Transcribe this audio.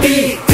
beat.